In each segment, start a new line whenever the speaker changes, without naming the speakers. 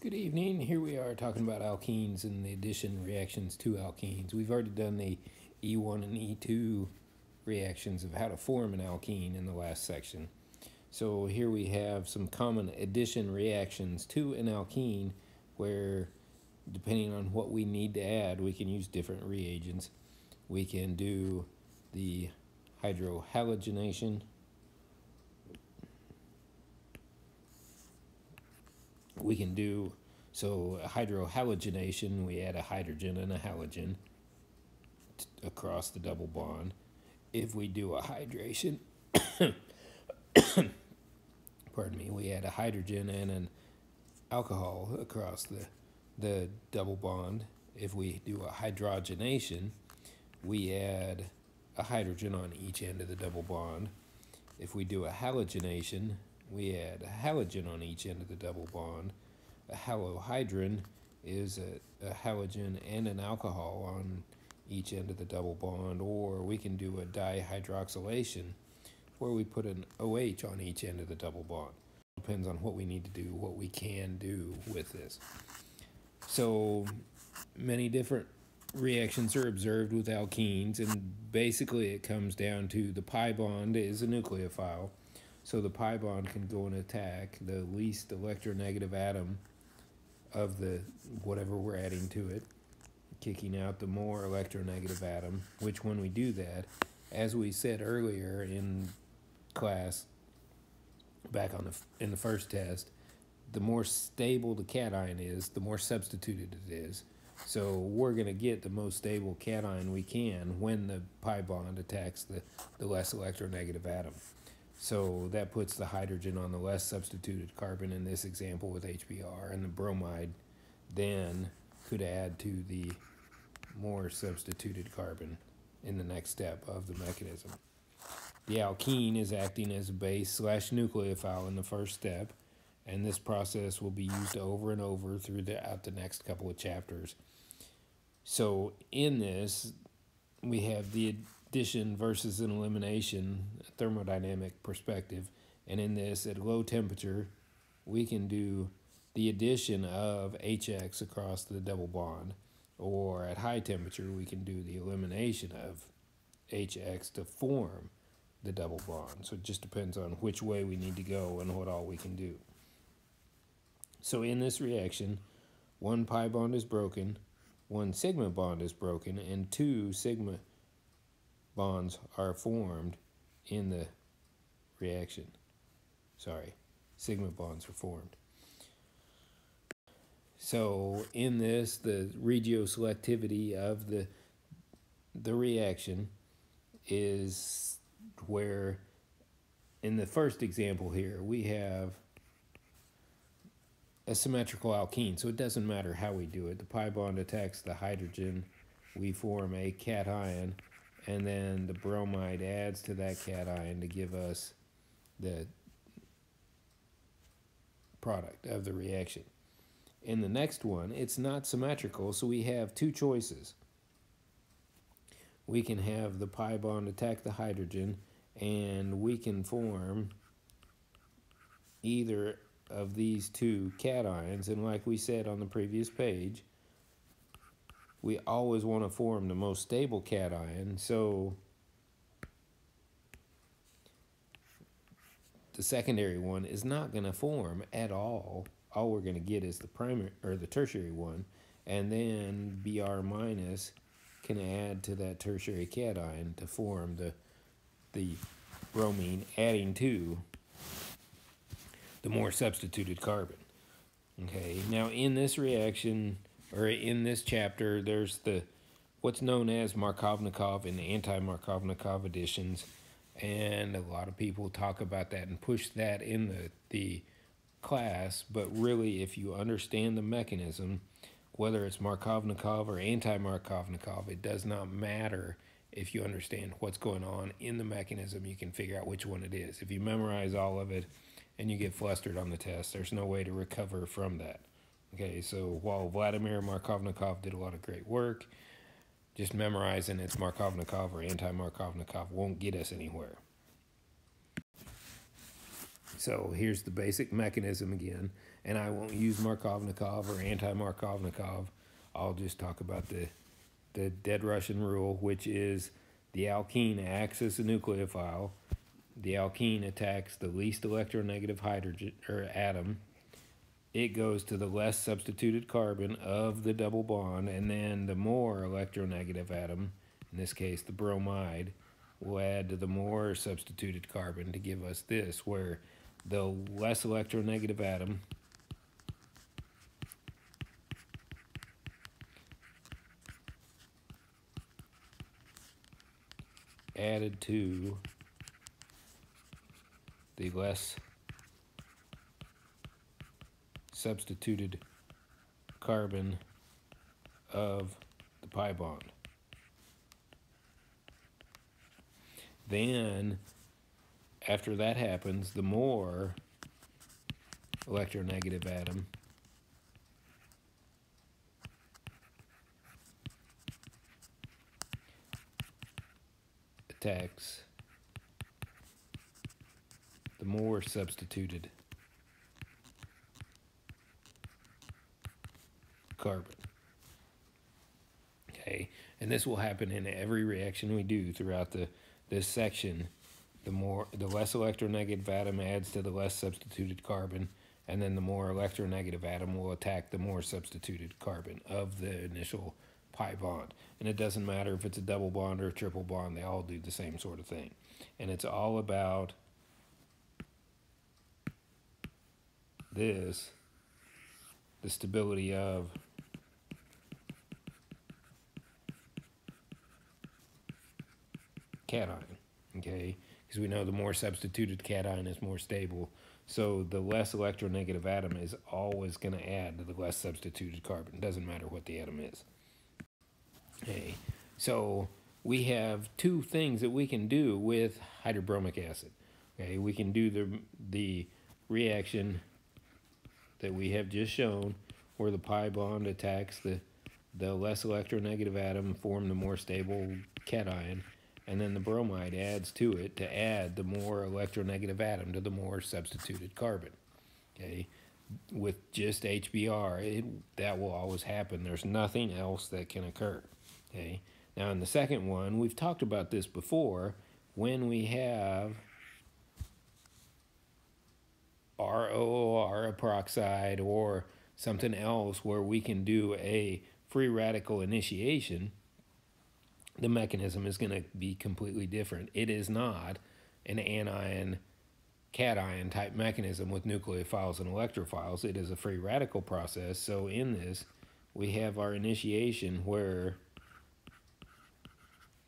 Good evening. Here we are talking about alkenes and the addition reactions to alkenes. We've already done the E1 and E2 reactions of how to form an alkene in the last section. So here we have some common addition reactions to an alkene where depending on what we need to add, we can use different reagents. We can do the hydrohalogenation we can do. So hydrohalogenation we add a hydrogen and a halogen across the double bond. If we do a hydration pardon me we add a hydrogen and an alcohol across the the double bond. If we do a hydrogenation we add a hydrogen on each end of the double bond. If we do a halogenation we add a halogen on each end of the double bond. A halohydrin is a, a, halogen and an alcohol on each end of the double bond, or we can do a dihydroxylation where we put an OH on each end of the double bond. Depends on what we need to do, what we can do with this. So many different reactions are observed with alkenes, and basically it comes down to the pi bond is a nucleophile so the pi bond can go and attack the least electronegative atom of the whatever we're adding to it, kicking out the more electronegative atom, which when we do that, as we said earlier in class, back on the in the first test, the more stable the cation is, the more substituted it is. So we're going to get the most stable cation we can when the pi bond attacks the, the less electronegative atom. So that puts the hydrogen on the less substituted carbon in this example with HBr, and the bromide then could add to the more substituted carbon in the next step of the mechanism. The alkene is acting as a base slash nucleophile in the first step, and this process will be used over and over throughout the next couple of chapters. So in this, we have the addition versus an elimination thermodynamic perspective. And in this, at low temperature, we can do the addition of HX across the double bond. Or at high temperature, we can do the elimination of HX to form the double bond. So it just depends on which way we need to go and what all we can do. So in this reaction, one pi bond is broken, one sigma bond is broken, and two sigma bonds are formed in the reaction. Sorry, sigma bonds are formed. So in this, the regioselectivity of the the reaction is where in the first example here we have a symmetrical alkene so it doesn't matter how we do it the pi bond attacks the hydrogen we form a cation and then the bromide adds to that cation to give us the product of the reaction. In the next one, it's not symmetrical, so we have two choices. We can have the pi bond attack the hydrogen, and we can form either of these two cations, and like we said on the previous page, we always want to form the most stable cation. So the secondary one is not going to form at all. All we're going to get is the primary or the tertiary one, and then Br minus can add to that tertiary cation to form the the bromine, adding to the more substituted carbon. Okay, now in this reaction, or in this chapter, there's the what's known as Markovnikov and anti-Markovnikov additions, and a lot of people talk about that and push that in the the class. But really, if you understand the mechanism, whether it's Markovnikov or anti-Markovnikov, it does not matter. If you understand what's going on in the mechanism, you can figure out which one it is. If you memorize all of it and you get flustered on the test, there's no way to recover from that. Okay, so while Vladimir Markovnikov did a lot of great work, just memorizing it's Markovnikov or anti-Markovnikov won't get us anywhere. So here's the basic mechanism again, and I won't use Markovnikov or anti-Markovnikov. I'll just talk about the the dead Russian rule, which is the alkene acts as a nucleophile. The alkene attacks the least electronegative hydrogen or atom. It goes to the less substituted carbon of the double bond, and then the more electronegative atom, in this case the bromide, will add to the more substituted carbon to give us this, where the less electronegative atom added to the less substituted carbon of the pi bond. Then, after that happens, the more electronegative atom attacks, the more substituted carbon. Okay, and this will happen in every reaction we do throughout the this section. The more, the less electronegative atom adds to the less substituted carbon, and then the more electronegative atom will attack the more substituted carbon of the initial pi bond. And it doesn't matter if it's a double bond or a triple bond, they all do the same sort of thing. And it's all about this, the stability of cation, okay? Because we know the more substituted cation is more stable. So the less electronegative atom is always going to add to the less substituted carbon. Doesn't matter what the atom is. Okay, so we have two things that we can do with hydrobromic acid. Okay, we can do the, the reaction that we have just shown where the pi bond attacks the, the less electronegative atom, form the more stable cation, and then the bromide adds to it to add the more electronegative atom to the more substituted carbon. Okay, with just HBr, it, that will always happen. There's nothing else that can occur. Okay, now in the second one, we've talked about this before. When we have ROOR, a peroxide, or something else where we can do a free radical initiation, the mechanism is going to be completely different. It is not an anion cation type mechanism with nucleophiles and electrophiles. It is a free radical process. So in this, we have our initiation where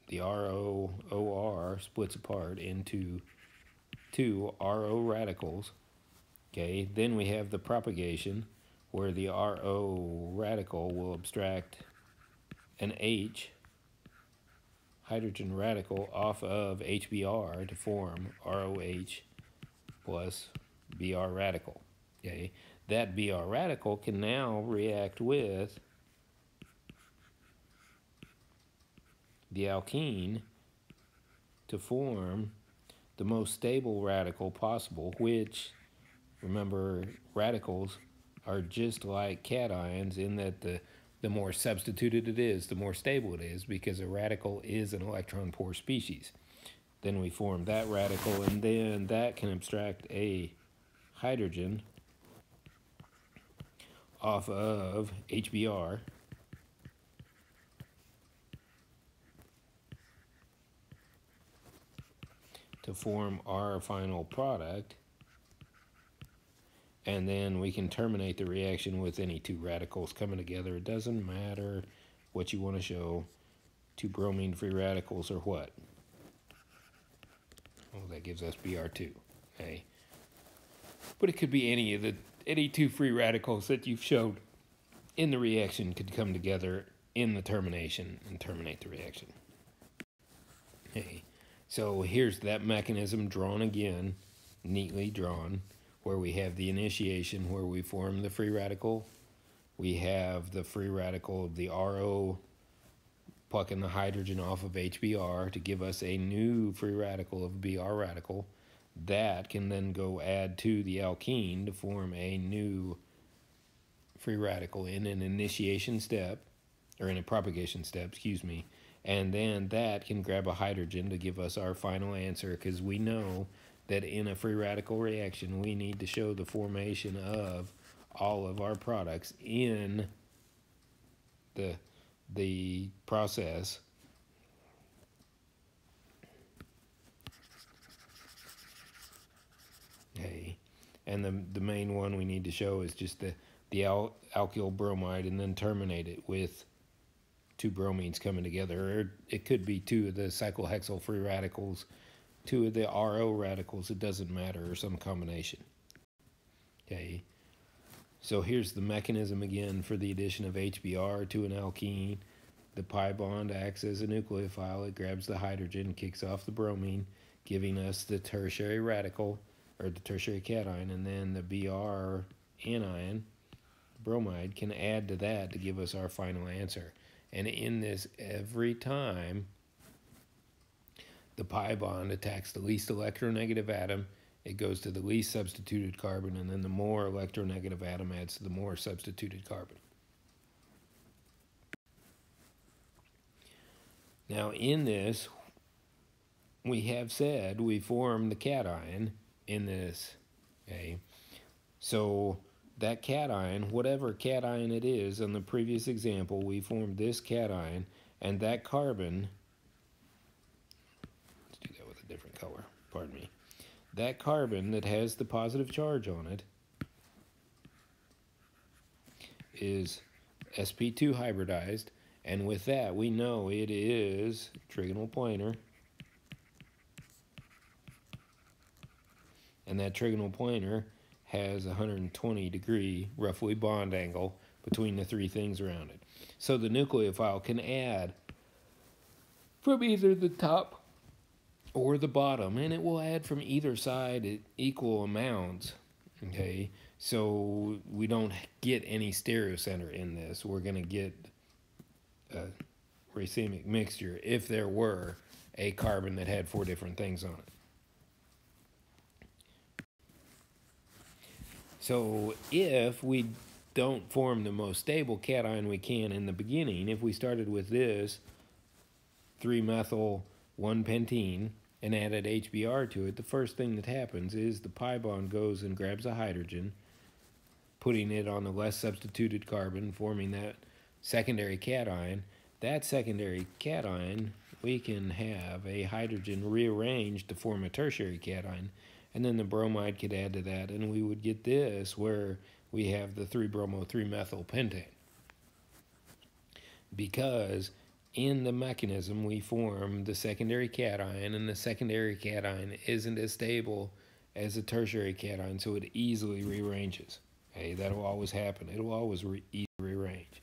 the ROOR splits apart into two RO radicals. Okay, then we have the propagation where the RO radical will abstract an H hydrogen radical off of HBr to form ROH plus Br radical. Okay, that Br radical can now react with the alkene to form the most stable radical possible, which, remember, radicals are just like cations in that the the more substituted it is, the more stable it is because a radical is an electron poor species. Then we form that radical and then that can abstract a hydrogen off of HBr to form our final product and then we can terminate the reaction with any two radicals coming together. It doesn't matter what you want to show, two bromine free radicals or what. Well, that gives us Br2, okay? But it could be any of the any two free radicals that you've showed in the reaction could come together in the termination and terminate the reaction. Okay, so here's that mechanism drawn again, neatly drawn where we have the initiation where we form the free radical. We have the free radical of the RO plucking the hydrogen off of HBr to give us a new free radical of Br radical. that can then go add to the alkene to form a new free radical in an initiation step, or in a propagation step, excuse me, and then that can grab a hydrogen to give us our final answer because we know that in a free radical reaction we need to show the formation of all of our products in the the process. Okay and the the main one we need to show is just the the al alkyl bromide and then terminate it with two bromines coming together or it could be two of the cyclohexyl free radicals two of the RO radicals it doesn't matter or some combination okay so here's the mechanism again for the addition of HBr to an alkene. The pi bond acts as a nucleophile. It grabs the hydrogen, kicks off the bromine, giving us the tertiary radical, or the tertiary cation, and then the Br anion, bromide, can add to that to give us our final answer. And in this, every time the pi bond attacks the least electronegative atom, it goes to the least substituted carbon, and then the more electronegative atom adds to the more substituted carbon. Now, in this, we have said we form the cation in this, okay? So that cation, whatever cation it is, in the previous example, we formed this cation, and that carbon, let's do that with a different color, pardon me that carbon that has the positive charge on it is sp2 hybridized and with that we know it is trigonal planar. And that trigonal planar has 120 degree roughly bond angle between the three things around it. So the nucleophile can add from either the top or the bottom, and it will add from either side at equal amounts. Okay, so we don't get any stereocenter in this. We're going to get a racemic mixture if there were a carbon that had four different things on it. So if we don't form the most stable cation we can in the beginning, if we started with this 3-methyl 1-pentene, and added HBr to it, the first thing that happens is the pi bond goes and grabs a hydrogen, putting it on the less substituted carbon, forming that secondary cation. That secondary cation, we can have a hydrogen rearranged to form a tertiary cation, and then the bromide could add to that, and we would get this where we have the 3-bromo 3-methyl pentane. Because in the mechanism, we form the secondary cation, and the secondary cation isn't as stable as the tertiary cation, so it easily rearranges. Okay, that'll always happen. It'll always re rearrange.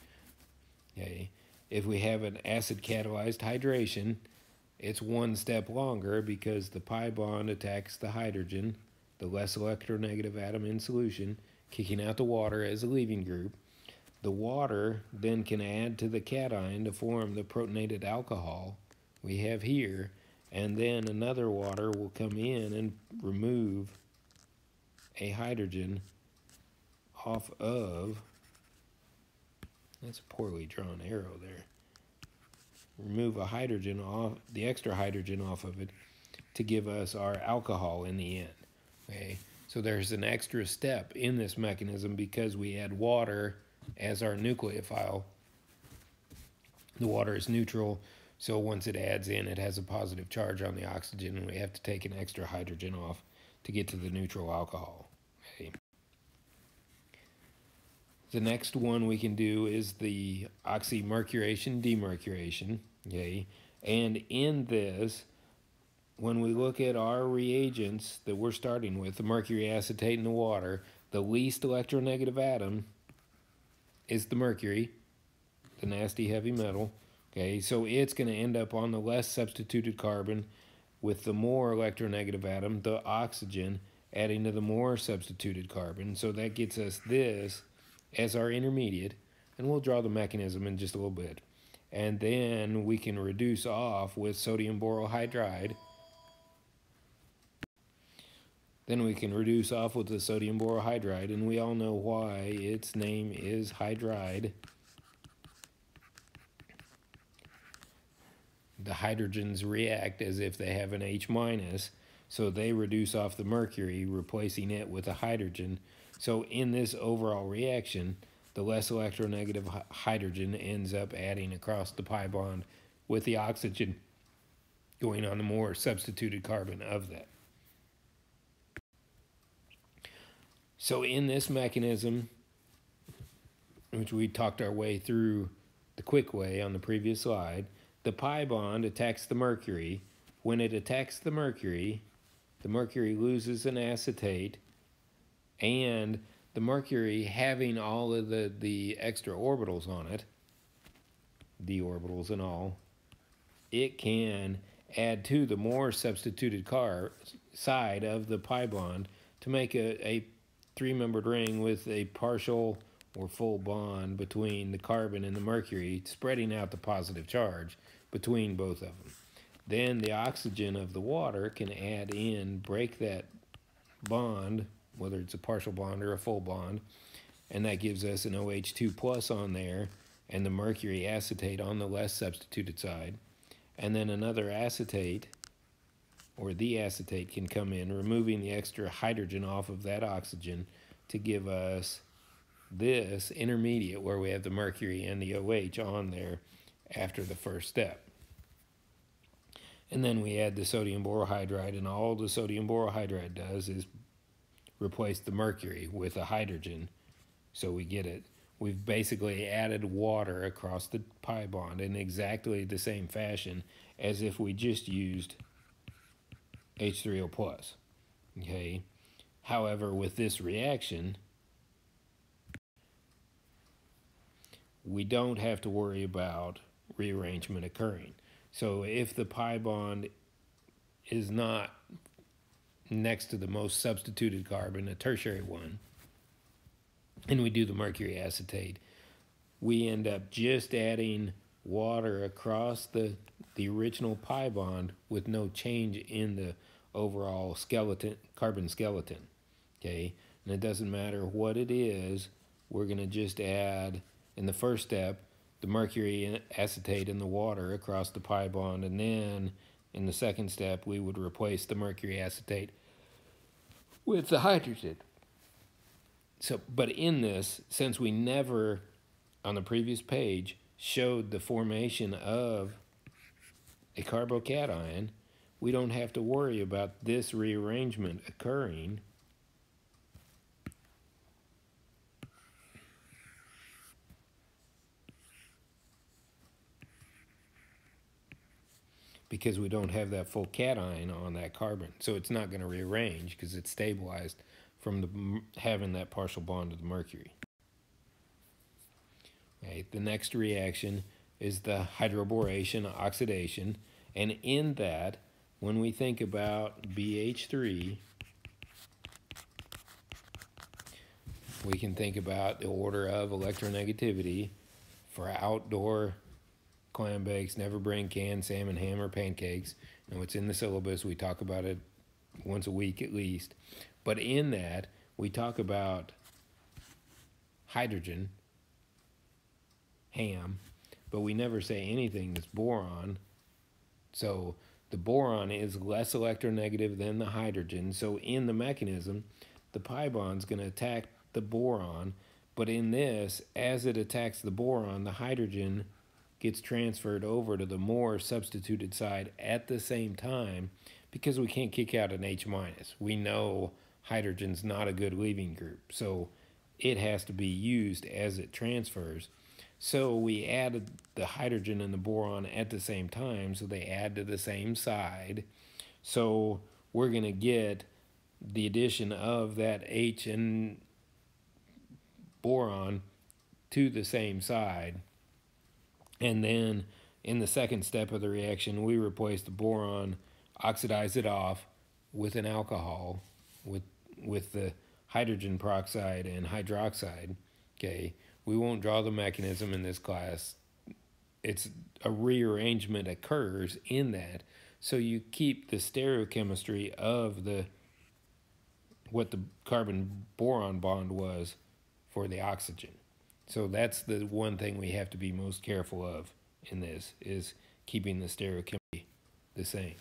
Okay, if we have an acid catalyzed hydration, it's one step longer because the pi bond attacks the hydrogen, the less electronegative atom in solution, kicking out the water as a leaving group the water then can add to the cation to form the protonated alcohol we have here, and then another water will come in and remove a hydrogen off of, that's a poorly drawn arrow there, remove a hydrogen off, the extra hydrogen off of it to give us our alcohol in the end. Okay, so there's an extra step in this mechanism because we add water as our nucleophile. The water is neutral, so once it adds in, it has a positive charge on the oxygen, and we have to take an extra hydrogen off to get to the neutral alcohol. Okay. The next one we can do is the oxymercuration demercuration. Okay, and in this, when we look at our reagents that we're starting with, the mercury acetate in the water, the least electronegative atom is the mercury, the nasty heavy metal. Okay, so it's going to end up on the less substituted carbon with the more electronegative atom, the oxygen, adding to the more substituted carbon. So that gets us this as our intermediate, and we'll draw the mechanism in just a little bit. And then we can reduce off with sodium borohydride. Then we can reduce off with the sodium borohydride, and we all know why its name is hydride. The hydrogens react as if they have an H minus, so they reduce off the mercury, replacing it with a hydrogen. So in this overall reaction, the less electronegative hydrogen ends up adding across the pi bond with the oxygen going on the more substituted carbon of that. So in this mechanism, which we talked our way through the quick way on the previous slide, the pi bond attacks the mercury. When it attacks the mercury, the mercury loses an acetate, and the mercury having all of the, the extra orbitals on it, d orbitals and all, it can add to the more substituted car side of the pi bond to make a, a three-membered ring with a partial or full bond between the carbon and the mercury, spreading out the positive charge between both of them. Then the oxygen of the water can add in, break that bond, whether it's a partial bond or a full bond, and that gives us an OH2 plus on there and the mercury acetate on the less substituted side. And then another acetate or the acetate can come in, removing the extra hydrogen off of that oxygen to give us this intermediate where we have the mercury and the OH on there after the first step. And then we add the sodium borohydride, and all the sodium borohydride does is replace the mercury with a hydrogen. So we get it. We've basically added water across the pi bond in exactly the same fashion as if we just used H3O plus. Okay. However, with this reaction, we don't have to worry about rearrangement occurring. So if the pi bond is not next to the most substituted carbon, a tertiary one, and we do the mercury acetate, we end up just adding water across the, the original pi bond with no change in the overall skeleton, carbon skeleton. Okay, and it doesn't matter what it is, we're going to just add in the first step the mercury acetate in the water across the pi bond, and then in the second step, we would replace the mercury acetate with the hydrogen. So, but in this, since we never, on the previous page, showed the formation of a carbocation, we don't have to worry about this rearrangement occurring because we don't have that full cation on that carbon. So it's not going to rearrange because it's stabilized from the, having that partial bond to the mercury. Okay, the next reaction is the hydroboration oxidation. And in that, when we think about BH3, we can think about the order of electronegativity for outdoor clam bakes, never bring canned salmon, ham, or pancakes. Know, it's in the syllabus. We talk about it once a week at least. But in that, we talk about hydrogen, ham, but we never say anything that's boron. So the boron is less electronegative than the hydrogen. So in the mechanism, the pi bond is going to attack the boron. But in this, as it attacks the boron, the hydrogen gets transferred over to the more substituted side at the same time because we can't kick out an H minus. We know hydrogen's not a good leaving group, so it has to be used as it transfers. So we added the hydrogen and the boron at the same time, so they add to the same side. So we're going to get the addition of that H and boron to the same side and then in the second step of the reaction, we replace the boron, oxidize it off with an alcohol, with, with the hydrogen peroxide and hydroxide. Okay, we won't draw the mechanism in this class. It's a rearrangement occurs in that. So you keep the stereochemistry of the what the carbon boron bond was for the oxygen. So that's the one thing we have to be most careful of in this is keeping the stereochemistry the same.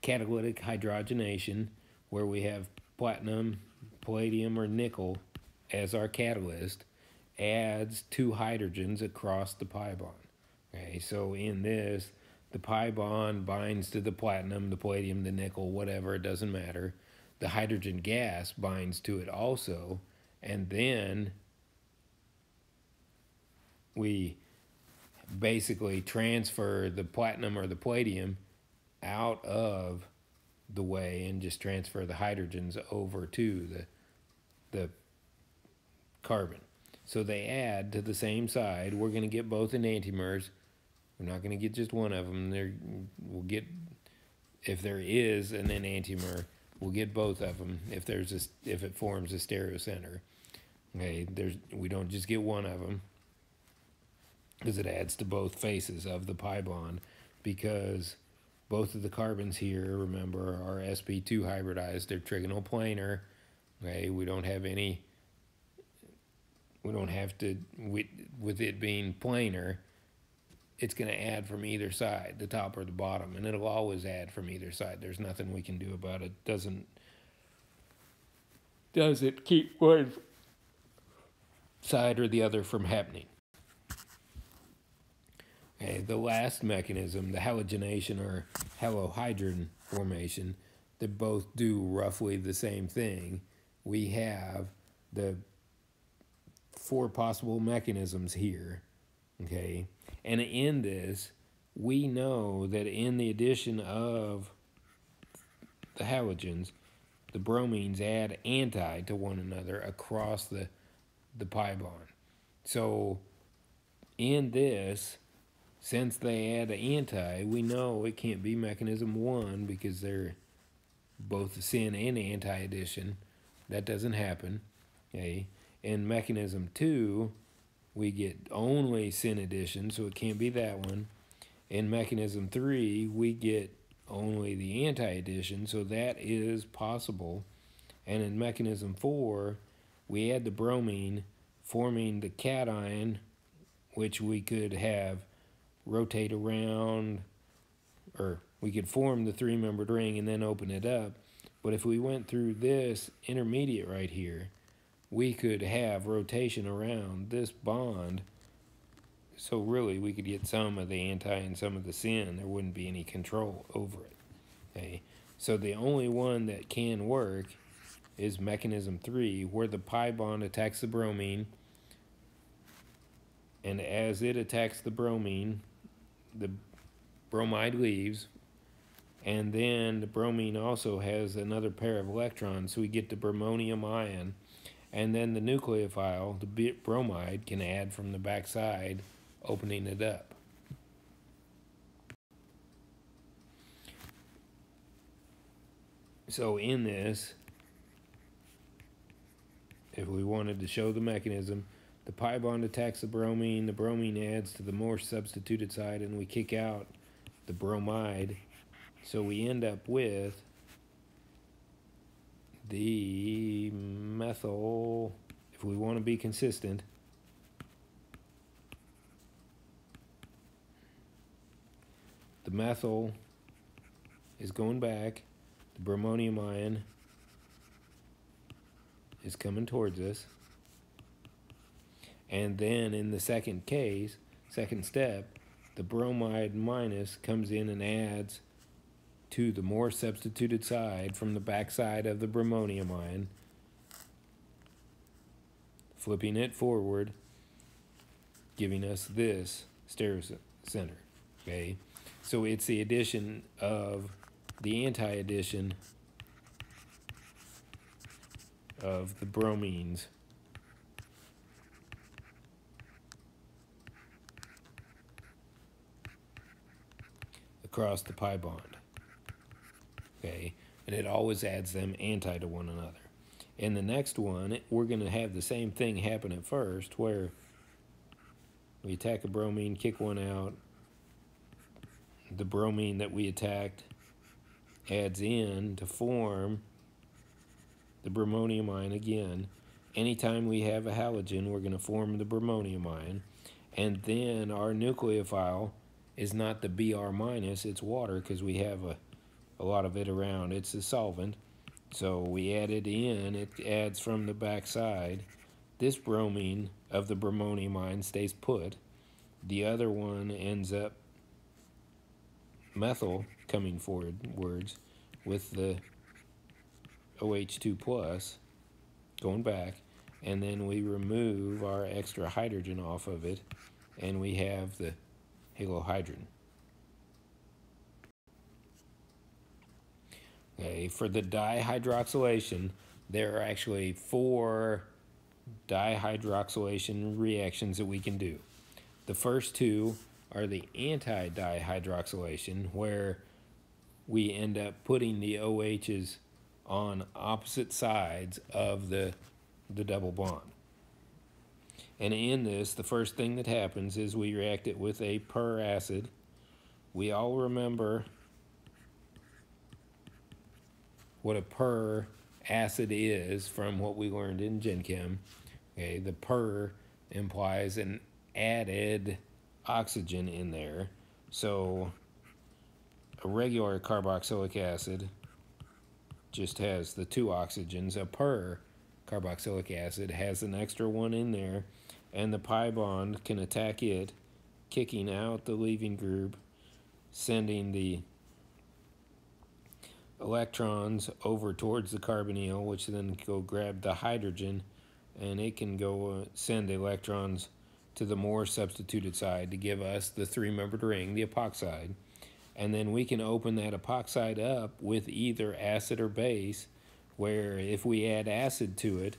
Catalytic hydrogenation, where we have platinum, palladium, or nickel as our catalyst, adds two hydrogens across the pi bond. Okay, so in this, the pi bond binds to the platinum, the palladium, the nickel, whatever, it doesn't matter. The hydrogen gas binds to it also, and then we basically transfer the platinum or the palladium out of the way and just transfer the hydrogens over to the the carbon. So they add to the same side. We're going to get both enantiomers. We're not going to get just one of them. There, we'll get if there is an enantiomer, we'll get both of them. If there's a, if it forms a stereocenter, okay. There's we don't just get one of them because it adds to both faces of the pi bond because both of the carbons here, remember, are sp2 hybridized. They're trigonal planar. Okay, we don't have any, we don't have to, with, with it being planar, it's going to add from either side, the top or the bottom, and it'll always add from either side. There's nothing we can do about it. Doesn't, does it keep one side or the other from happening? Okay, the last mechanism, the halogenation or halohydrin formation, that both do roughly the same thing. We have the four possible mechanisms here, okay? And in this, we know that in the addition of the halogens, the bromines add anti to one another across the, the pi bond. So in this, since they add an anti, we know it can't be mechanism one because they're both the syn and anti addition. That doesn't happen. Okay. In mechanism two, we get only syn addition, so it can't be that one. In mechanism three, we get only the anti addition, so that is possible. And in mechanism four, we add the bromine, forming the cation, which we could have rotate around, or we could form the three membered ring and then open it up. But if we went through this intermediate right here, we could have rotation around this bond. So really, we could get some of the anti and some of the syn. There wouldn't be any control over it. Okay, so the only one that can work is mechanism three, where the pi bond attacks the bromine, and as it attacks the bromine, the bromide leaves, and then the bromine also has another pair of electrons, so we get the bromonium ion, and then the nucleophile, the bromide, can add from the backside, opening it up. So in this, if we wanted to show the mechanism, the pi bond attacks the bromine, the bromine adds to the more substituted side, and we kick out the bromide. So we end up with the methyl, if we want to be consistent, the methyl is going back, the bromonium ion is coming towards us. And then in the second case, second step, the bromide minus comes in and adds to the more substituted side from the backside of the bromonium ion, flipping it forward, giving us this stereocenter. Okay, so it's the addition of the anti-addition of the bromines across the pi bond. Okay, and it always adds them anti to one another. In the next one, we're going to have the same thing happen at first, where we attack a bromine, kick one out. The bromine that we attacked adds in to form the bromonium ion again. Anytime we have a halogen, we're going to form the bromonium ion. And then our nucleophile is not the Br minus, it's water because we have a, a lot of it around. It's a solvent. So we add it in, it adds from the back side. This bromine of the bromonium ion stays put. The other one ends up methyl coming forwards with the OH2 plus going back and then we remove our extra hydrogen off of it and we have the halohydrin. Okay, for the dihydroxylation, there are actually four dihydroxylation reactions that we can do. The first two are the anti-dihydroxylation, where we end up putting the OHs on opposite sides of the, the double bond. And in this, the first thing that happens is we react it with a per acid. We all remember what a per acid is from what we learned in Gen Chem. Okay, the per implies an added oxygen in there. So a regular carboxylic acid just has the two oxygens. A per carboxylic acid has an extra one in there, and the pi bond can attack it, kicking out the leaving group, sending the electrons over towards the carbonyl, which then go grab the hydrogen, and it can go uh, send electrons to the more substituted side to give us the three-membered ring, the epoxide. And then we can open that epoxide up with either acid or base, where if we add acid to it,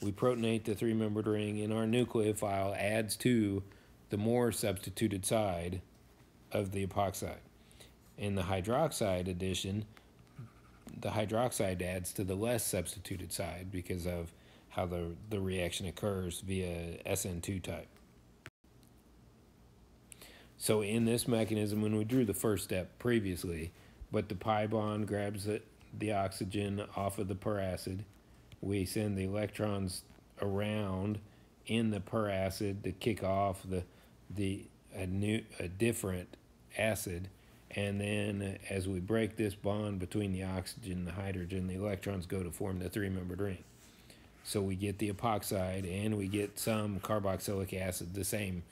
we protonate the three-membered ring and our nucleophile adds to the more substituted side of the epoxide. In the hydroxide addition, the hydroxide adds to the less substituted side because of how the, the reaction occurs via SN2 type. So in this mechanism, when we drew the first step previously, but the pi bond grabs the, the oxygen off of the per acid, we send the electrons around in the per acid to kick off the the a new a different acid and then as we break this bond between the oxygen and the hydrogen the electrons go to form the three-membered ring so we get the epoxide and we get some carboxylic acid, the same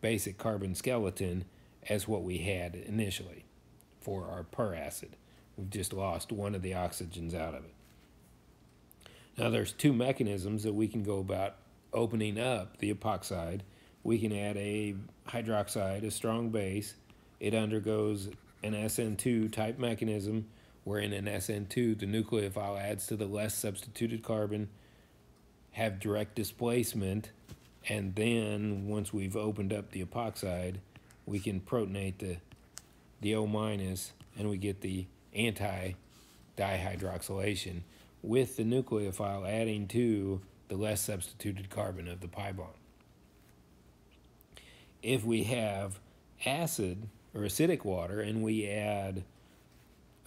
basic carbon skeleton as what we had initially for our per acid. We've just lost one of the oxygens out of it. Now there's two mechanisms that we can go about opening up the epoxide. We can add a hydroxide, a strong base. It undergoes an SN2 type mechanism where in an SN2 the nucleophile adds to the less substituted carbon have direct displacement, and then once we've opened up the epoxide, we can protonate the, the O minus, and we get the anti-dihydroxylation with the nucleophile adding to the less substituted carbon of the pi bond. If we have acid or acidic water and we add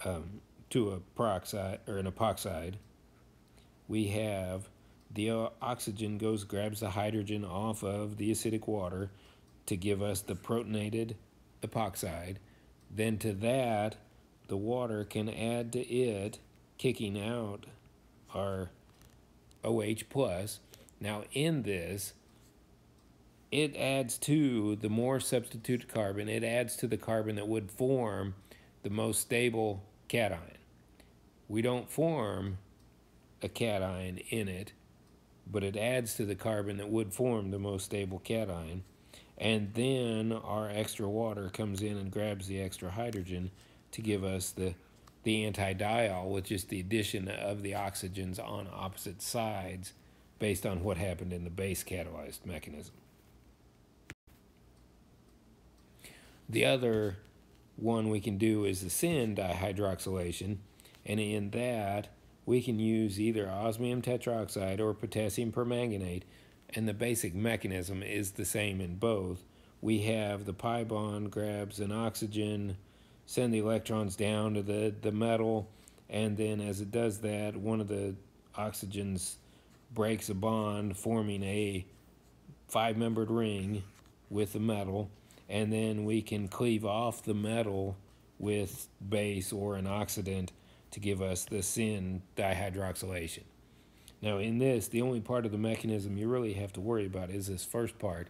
um, to a peroxide or an epoxide, we have the oxygen goes grabs the hydrogen off of the acidic water to give us the protonated epoxide. Then to that, the water can add to it, kicking out our OH plus. Now in this, it adds to the more substituted carbon, it adds to the carbon that would form the most stable cation. We don't form a cation in it but it adds to the carbon that would form the most stable cation. And then our extra water comes in and grabs the extra hydrogen to give us the, the anti-diol, which is the addition of the oxygens on opposite sides based on what happened in the base catalyzed mechanism. The other one we can do is the syn dihydroxylation, and in that, we can use either osmium tetroxide or potassium permanganate, and the basic mechanism is the same in both. We have the pi bond grabs an oxygen, send the electrons down to the, the metal, And then as it does that, one of the oxygens breaks a bond, forming a five membered ring with the metal. And then we can cleave off the metal with base or an oxidant to give us the syn dihydroxylation. Now, in this, the only part of the mechanism you really have to worry about is this first part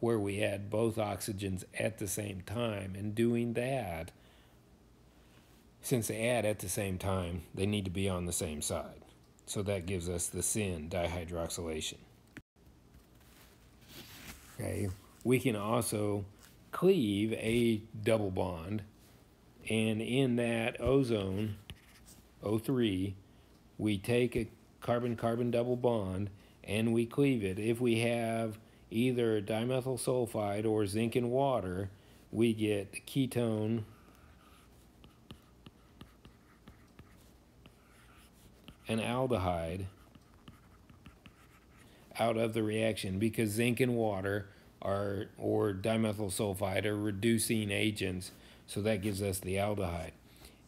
where we add both oxygens at the same time. And doing that, since they add at the same time, they need to be on the same side. So that gives us the syn dihydroxylation. Okay, we can also cleave a double bond, and in that ozone, O3, we take a carbon carbon double bond and we cleave it. If we have either dimethyl sulfide or zinc and water, we get ketone and aldehyde out of the reaction because zinc and water are or dimethyl sulfide are reducing agents so that gives us the aldehyde.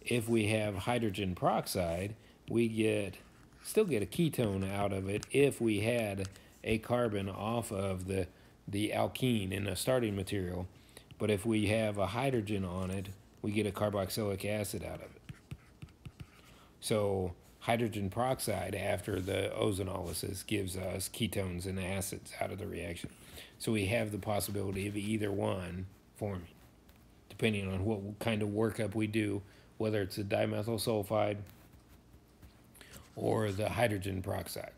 If we have hydrogen peroxide we get still get a ketone out of it if we had a carbon off of the the alkene in a starting material. But if we have a hydrogen on it we get a carboxylic acid out of it. So hydrogen peroxide after the ozonolysis gives us ketones and acids out of the reaction. So we have the possibility of either one forming, depending on what kind of workup we do, whether it's the dimethyl sulfide or the hydrogen peroxide.